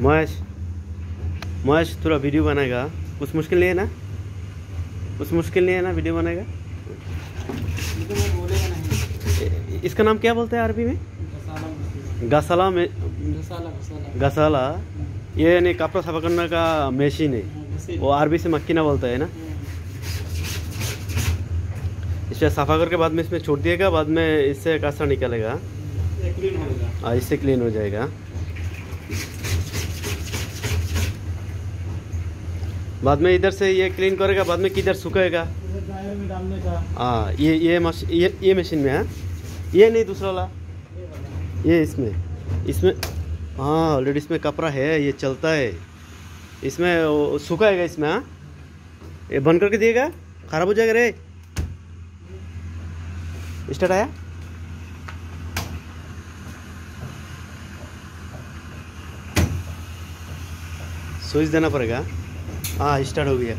महेश महेश थोड़ा वीडियो बनाएगा। कुछ मुश्किल नहीं है ना? कुछ मुश्किल नहीं है ना वीडियो बनाएगा? इसका नाम क्या बोलते हैं अरबी में? गसाला में गसाला। ये यानी कपड़ा सफ़ा करने का मशीन है। वो अरबी से मक्कीना बोलता है ना? इसे सफ़ा करके बाद में इसमें छोड़ दिएगा बाद में इससे कचरा निकलेगा। हाँ इससे क्लीन हो जाएगा। बाद में इधर से ये क्लीन करेगा, बाद में किधर का हाँ ये ये मश, ये ये मशीन में, है? ये नहीं दूसरा वाला? ये इसमें इसमें हाँ ऑलरेडी इसमें कपड़ा है, ये चलता है। इसमें सूखाएगा इसमें हाँ? ये बंद करके दिएगा? खराब हो जाएगा रे। स्टार्ट आया? स्विच देना पड़ेगा हाँ स्टार्ट हो गया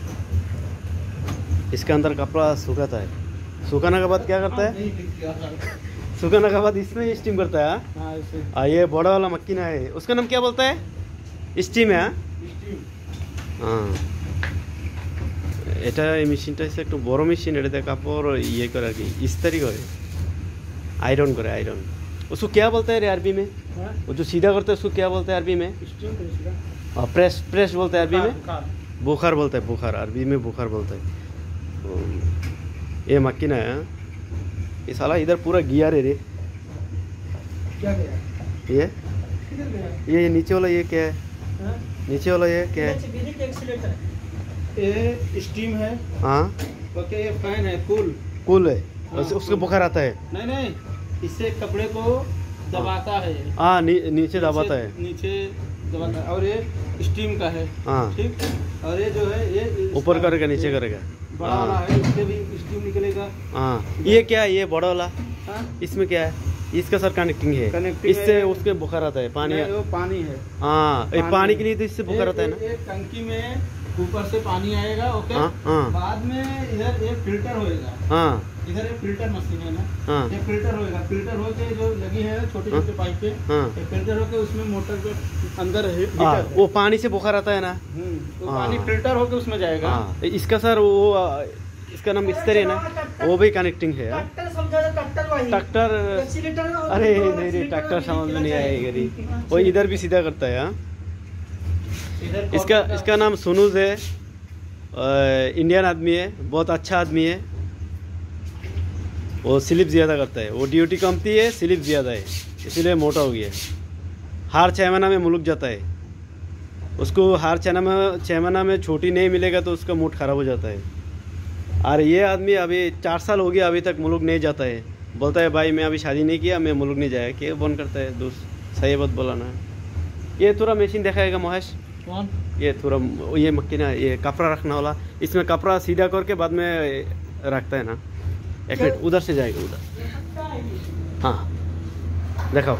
इसके अंदर कपड़ा सुखाता है सुखाने के बाद क्या करता है नहीं दिख गया सुखाने के बाद इसमें स्टीम करता है हाँ? हाँ इसे आ, ये बड़ा वाला मक्कीना है उसका नाम क्या बोलता है स्टीम है हाँ? स्टीम হ্যাঁ এটা এই মেশিনটা হচ্ছে একটু বড় মেশিন এটাতে কাপড় ইয়ে করে আর কি ইস্তারি করে आयरन करे आयरन उसको क्या बोलते हैं रे अरबी में हाँ वो जो सीधा करते हैं उसको क्या बोलते हैं अरबी में स्टीम तो इसका हाँ, प्रेस प्रेस बोलते हैं अरबी में बुखार, बोलते हैं बुखार अरबी में बुखार बोलते हैं। तो ये मक्कीना है? ये साला इधर पूरा गियर है रे। क्या गया? ये? ये नीचे वाला ये क्या है? हाँ? नीचे वाला ये क्या है? ये स्टीम है। हाँ। ओके ये फ़ैन है कूल। कूल है? हाँ, उस, उसको। बुखार आता है? नहीं नहीं इससे कपड़े को दबाता है। हाँ नी, नीचे दबाता है। नीचे और ये स्टीम का है। हाँ। ठीक? और ये जो है ये ऊपर करेगा नीचे करेगा। बड़ा वाला हाँ है इससे भी स्टीम निकलेगा। हाँ। ये क्या है? ये बड़ा वाला? हाँ। इसमें क्या है? इसका सर कनेक्टिंग है। कनेक्टिंग इससे है। उसके बुखार आता है पानी। वो पानी है। हाँ पानी। पानी के लिए तो इससे बुखार आता है ना। टंकी में ऊपर से पानी आएगा ओके हाँ हाँ। बाद में इधर ये फ़िल्टर होएगा। हाँ। इधर ये फ़िल्टर मशीन है ना? हाँ। ये फ़िल्टर होएगा। फ़िल्टर होके जो लगी है छोटे छोटे पाइप पे हाँ। ये फ़िल्टर होके उसमें मोटर के अंदर है हाँ है। वो पानी से बुखार आता है ना? हम्म, तो हाँ। पानी फ़िल्टर होके उसमें जाएगा। हाँ इसका सर वो इसका नाम इस्तर है ना? वो भी कनेक्टिंग है हाँ? ट्रैक्टर समझा ट्रैक्टर वही। ट्रैक्टर एक्सीलेटर अरे नहीं नहीं ट्रैक्टर समझ में नहीं आएगा वो इधर भी सीधा करता है हाँ। इसका इसका नाम सुनूज है। इंडियन आदमी है, बहुत अच्छा आदमी है। वो स्लिप ज़्यादा करता है। वो ड्यूटी कमती है, स्लिप ज़्यादा है। इसीलिए मोटा हो गया है। हर छः महीना में मुलक जाता है। उसको हर छः में छः महीना में छोटी नहीं मिलेगा तो उसका मूड खराब हो जाता है। और ये आदमी अभी चार साल हो गया, अभी तक मुलक नहीं जाता है। बोलता है, भाई, मैं अभी शादी नहीं किया, मैं मुलक नहीं जाया। क्या बंद करता है दोस्त? सही बात बोला ना। ये थोड़ा मशीन दिखाएगा, महेश? कौन ये थोड़ा ये मक्की ना ये कपड़ा रखने वाला इसमें कपड़ा सीधा करके बाद में रखता है ना एक मिनट उधर से जाएगा उधर हाँ দেখাও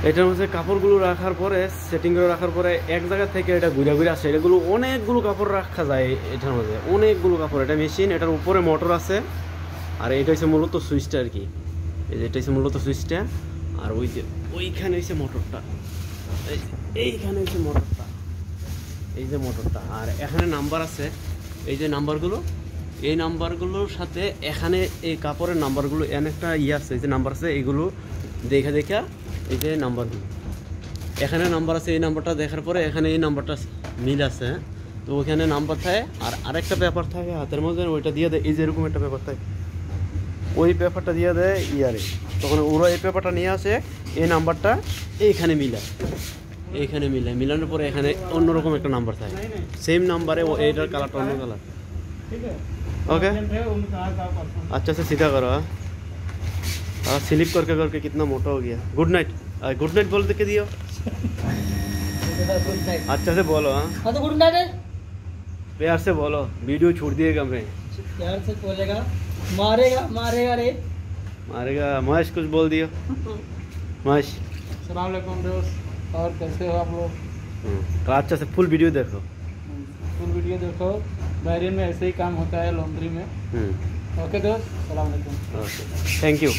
এটার মধ্যে কাপড়গুলো রাখার পরে সেটিং করে রাখার পরে এক জায়গা থেকে এটা ঘুরে ঘুরে আসে এগুলো অনেকগুলো কাপড় রাখা যায় এটার মধ্যে অনেকগুলো কাপড় এটা মেশিন এটার উপরে মোটর আছে আর এটা হচ্ছে মূলত সুইচটা আর কি এই যে এটা হচ্ছে মূলত সুইচটা আর ওই যে, ওইখানে হচ্ছে মোটরটা। এই এইখানে হচ্ছে মোটরটা। এই যে মোটরটা। আর এখানে নাম্বার আছে। এই যে নাম্বারগুলো, এই নাম্বারগুলোর সাথে এখানে এই কাপড়ের নাম্বারগুলো এখানে একটা ইয়ে আছে, এই যে নাম্বার আছে, এইগুলো দেখে দেখা এই যে নাম্বারগুলো এখানে নাম্বার আছে, এই নাম্বারটা দেখার পরে এখানে এই নাম্বারটা মিল আছে? তো ওইখানে নাম্বার থাকে, আর আরেকটা পেপার থাকে হাতের মধ্যে, ওইটা দিয়ে দেয় এই যে এরকম একটা পেপার থাকে। ওই পেপারটা দিয়ে দেয় ইয়ারে তখন ওরা এই পেপারটা নিয়ে আসে এই নাম্বারটা এইখানে মিলায় এইখানে মিলায় মিলানোর পরে এখানে অন্যরকম একটা নাম্বার থাকে नहीं नहीं सेम नंबर है वो एयर कलर ऑन कलर ठीक है ओके Urgent है, उन्हें कहा था परसों। अच्छा से सीधा करो हाँ हाँ स्लिप करके करके कितना मोटा हो गया गुड नाइट गुड नाइट बोल के दियो अच्छा से बोलो हाँ हाँ तो गुड नाइट है प्यार से बोलो वीडियो छूट दिएगा मैं प्यार से बोलेगा मारेगा मारेगा रे। मारेगा। महेश कुछ बोल दियो। महेश। सलाम अलैकुम दोस्त। और कैसे हो आप लोग? तो अच्छा से फुल वीडियो देखो। फुल वीडियो देखो। बैरियन में ऐसे ही काम होता है लॉन्ड्री में। ओके दोस्त? सलाम अलैकुम ओके थैंक यू